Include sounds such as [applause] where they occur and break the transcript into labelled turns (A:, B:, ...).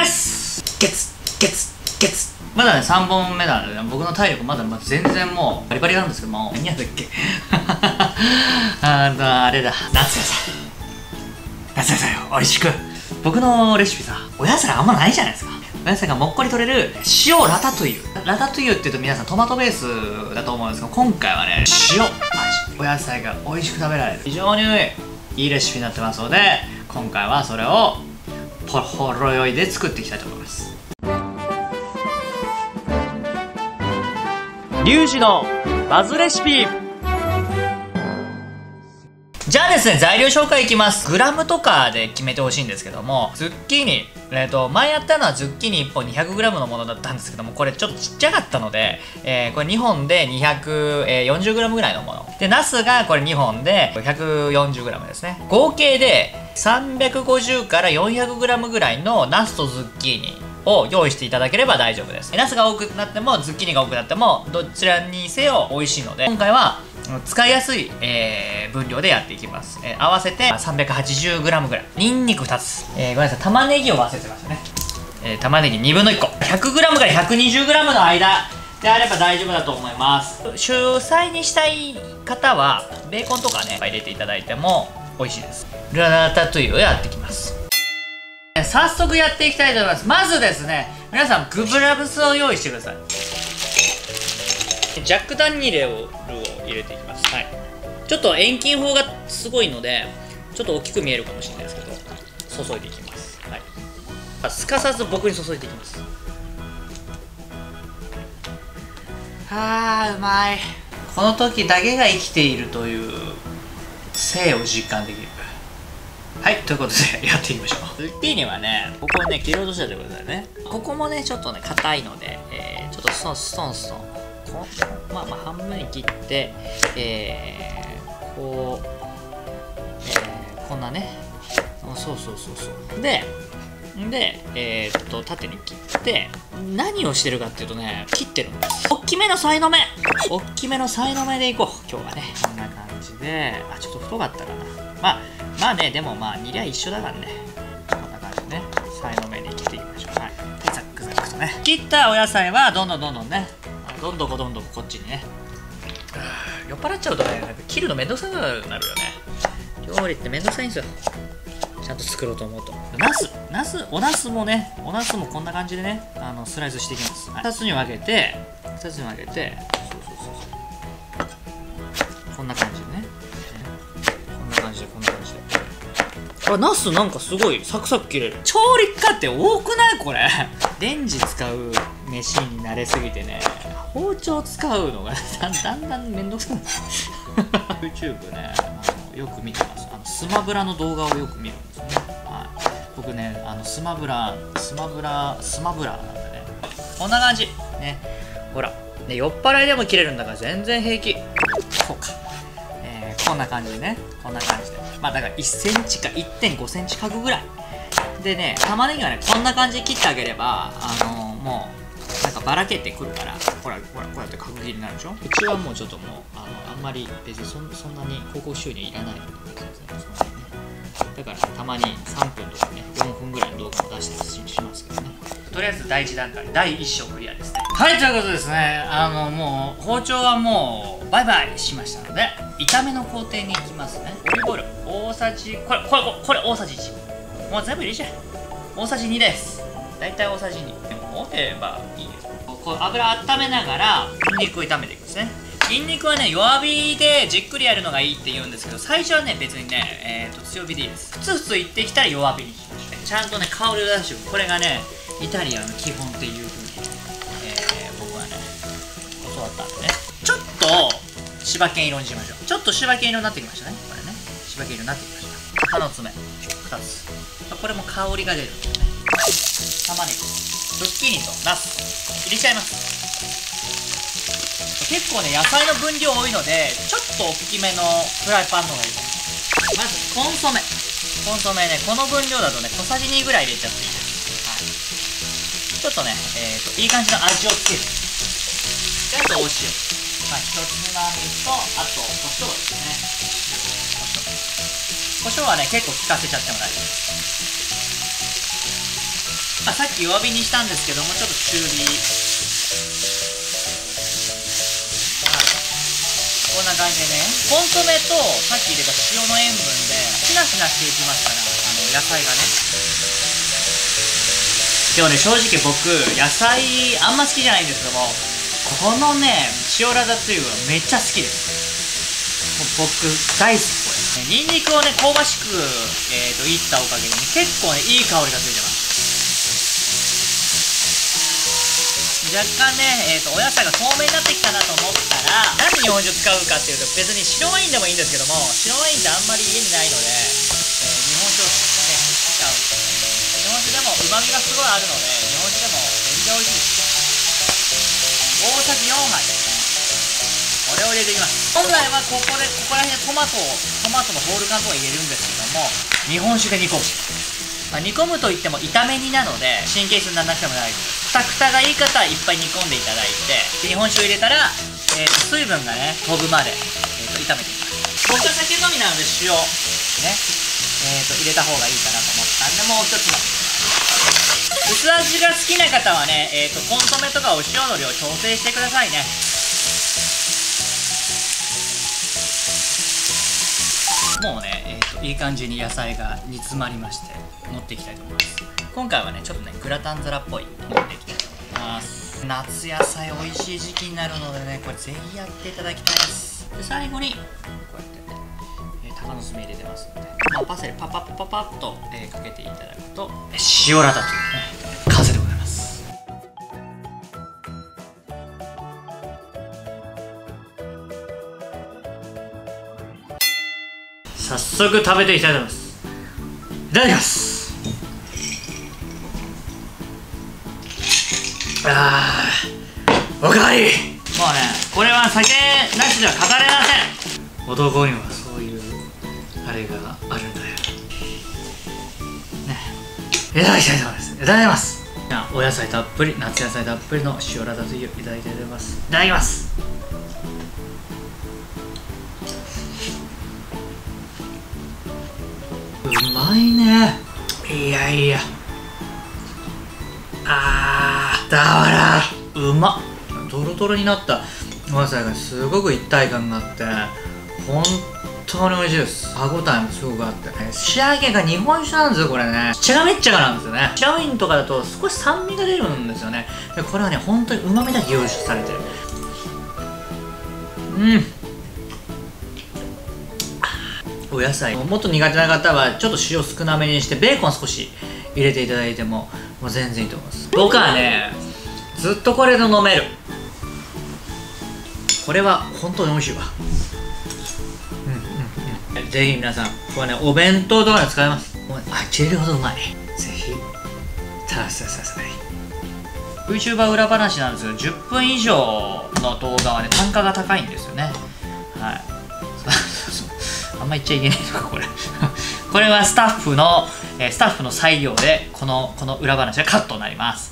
A: です。ゲツゲツゲツまだね3本目なんで、僕の体力まだ全然もうバリバリなんですけども何やったっけ。[laughs] あのあれだ。夏野菜夏野菜を美味しく。僕のレシピさお野菜あんまないじゃないですか。お野菜がもっこり取れる塩ラタトゥイユ。ラタトゥイユっていうと皆さんトマトベースだと思うんですけど今回はね塩。味お野菜が美味しく食べられる。非常にいいレシピになってますので今回はそれをほほろ酔いで作っていきたいと思いますリュウジのバズレシピじゃあですね、材料紹介いきます。グラムとかで決めてほしいんですけども、ズッキーニ、えっ、ー、と、前やったのはズッキーニ1本 200g のものだったんですけども、これちょっとちっちゃかったので、えー、これ2本で 240g ぐらいのもの。で、ナスがこれ2本で 140g ですね。合計で350から 400g ぐらいのナスとズッキーニを用意していただければ大丈夫です。ナスが多くなっても、ズッキーニが多くなっても、どちらにせよ美味しいので、今回は使いやすい、えー、分量でやっていきます、えー、合わせて 380g ぐらい。にんにく2つ、えー、ごめんなさい。玉ねぎを忘れてましたね、えー、玉ねぎ2分の1個。100g から 120g の間であれば大丈夫だと思います。主菜にしたい方はベーコンとかね入れていただいても美味しいです。ラタトゥイユをやっていきます。早速やっていきたいと思います。まずですね皆さんグブラブスを用意してください。ジャック・ダニエルを入れていきます、はい、ちょっと遠近法がすごいのでちょっと大きく見えるかもしれないですけど注いでいきます、はい、すかさず僕に注いでいきます。あーうまい。この時だけが生きているという性を実感できる。はいということで [laughs] やっていきましょう。ズッキーニはねここをね切り落としておいてくださいね。ここもねちょっとね硬いので、えー、ちょっとストンストンストンこまあまあ半分に切って、えー、こう、えー、こんなねそうそうそうそう。でで、えー、っと縦に切って何をしてるかっていうとね切ってるんです大きめのさいの目。大きめのさいの目でいこう今日はね。こんな感じであちょっと太かったかな。まあまあねでもまあ煮りゃ一緒だからね。こんな感じでね。さいの目で切っていきましょう。はい。ザックザックとね。切ったお野菜はどんどんどんどんね。どんどんどんどんこっちにね。酔っ払っちゃうとね切るのめんどくさくなるよね。料理ってめんどくさいんですよ。ちゃんと作ろうと思うと。ナス。ナスおナスもね。おナスもこんな感じでね。あのスライスしていきます。2つに分けて。2つに分けて。そうそうそうそう。こんな感じでねこんな感じでこんな感じであナスなんかすごいサクサク切れる。調理家って多くない？これ。レンジ使う飯に慣れすぎてね。包丁使うのがだんだんめんどくさくなって YouTube ねあのよく見てます。あのスマブラの動画をよく見るんですね、はい、僕ねあのスマブラスマブラスマブラなんでね。こんな感じ。ね。ほら、ね、酔っ払いでも切れるんだから全然平気。そうか、こんな感じでね。こんな感じで。まあだから1センチか1.5センチ角ぐらい。でね玉ねぎはねこんな感じで切ってあげればあのー、もうなんかばらけてくるからほらほらこうやって角切りになるでしょ？うちはもうちょっともうあのあんまり別にそそんなに広告収入いらない。のでだからたまに3分とかね4分ぐらいの動画を出したりしますけどね。とりあえず第1段階第1章クリアですね。はいということですね。あのもう包丁はもうバイバイしましたので炒めの工程に行きますね。オリーブオイル。大さじこれこれこれ大さじ1もう全部入れちゃえ。大さじ2です。大体大さじ2でも持てばいいよこう油温めながらニンニクを炒めていくんですね。ニンニクはね弱火でじっくりやるのがいいって言うんですけど最初はね別にね、えーと、強火でいいです。ふつふついってきたら弱火にしましょう。ちゃんとね香りを出してこれがねイタリアンの基本っていう柴犬色にしましょう。ちょっと柴犬色になってきましたね。これね。柴犬色になってきました。鷹の爪。2つ。これも香りが出る。んですね玉ねぎ。ズッキーニと。ナス。入れちゃいます。結構ね野菜の分量多いのでちょっと大きめのフライパンの方がいい。ですまずコンソメ。コンソメねこの分量だとね小さじ2ぐらい入れちゃっていいです、はい、ちょっとね、えーと、いい感じの味をつける。であとお塩。まあ一つまみとあと胡椒ですね。胡椒はね結構効かせちゃっても大丈夫。ですあさっき弱火にしたんですけどもちょっと中火。こんな感じでね。コンソメとさっき入れた塩の塩分でしなしなしていきますからあの野菜がね。でもね正直僕野菜あんま好きじゃないんですけどもこのね塩ラザつゆはめっちゃ好きです。僕大好きこれニンニクをね香ばしく、えーと、いったおかげで、ね、結構ねいい香りがついてます。若干ね、えーと、お野菜が透明になってきたなと思ったら何に日本酒使うかっていうと別に白ワインでもいいんですけども白ワインってあんまり家にないので、えー、日本酒をね使う。日本酒でもうまみがすごいあるので日本酒でも全然美味しい大さじ4杯これを入れていきます。本来はここでここら辺でトマトをトマトのホール缶とか入れるんですけども日本酒で煮込む、まあ、煮込むといっても炒め煮なので神経質にならなくてもないです。くたがいい方はいっぱい煮込んでいただいて日本酒を入れたら、えー、と水分がね飛ぶまで、えー、と炒めていきます。僕は酒飲みなので塩。ね。えー、と入れた方がいいかなと思ったんでもう一つの薄味が好きな方はね、えーと、コンソメとかお塩の量調整してくださいね。もうね、えーと、いい感じに野菜が煮詰まりまして持っていきたいと思います。今回はねちょっとねグラタン皿っぽい。持っていきたいと思います。夏野菜美味しい時期になるのでねこれぜひやっていただきたいです。で最後にこうやって、えー、鷹の爪入れてますので、まあ、パセリパパパパパッと、えー、かけていただくと塩ラタというね。完成でございます。早速食べていきたいと思います。いただきます。あーおかわり。もうねこれは酒なしでは語れません。男にはあれがあるんだよ。ね。いただきたいと思います。いただきます。じゃあお野菜たっぷり夏野菜たっぷりの塩ラタといういただきたいと思います。いただきます。うまいね。いやいや。あーだわら。うま。っトロトロになった。お野菜がすごく一体感があって本当に美味しいです。歯応えもすごくあってね。仕上げが日本酒なんですよこれね。しゃがめっちゃがなんですよね。白ワインとかだと少し酸味が出るんですよね。でこれはね本当にうまみだけ凝縮されてる。うん。お野菜。もっと苦手な方はちょっと塩少なめにしてベーコン少し入れていただいてももう全然いいと思います。僕はねずっとこれで飲める。これは本当に美味しいわ。ぜひ皆さんこれねお弁当とかに使えます。もう呆れるほどうまい。ぜひ。食べさせさい VTuber 裏話なんですけど10分以上の動画はね単価が高いんですよね。はい。[laughs] あんま言っちゃいけないのかこれ。[laughs] これはスタッフの、えスタッフの裁量でこのこの裏話がカットになります